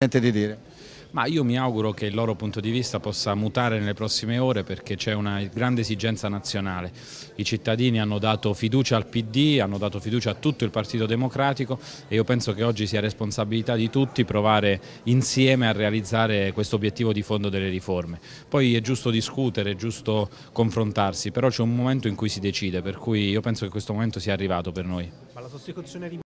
Niente di dire. Ma io mi auguro che il loro punto di vista possa mutare nelle prossime ore perché c'è una grande esigenza nazionale. I cittadini hanno dato fiducia al PD, hanno dato fiducia a tutto il Partito Democratico e io penso che oggi sia responsabilità di tutti provare insieme a realizzare questo obiettivo di fondo delle riforme. Poi è giusto discutere, è giusto confrontarsi, però c'è un momento in cui si decide, per cui io penso che questo momento sia arrivato per noi.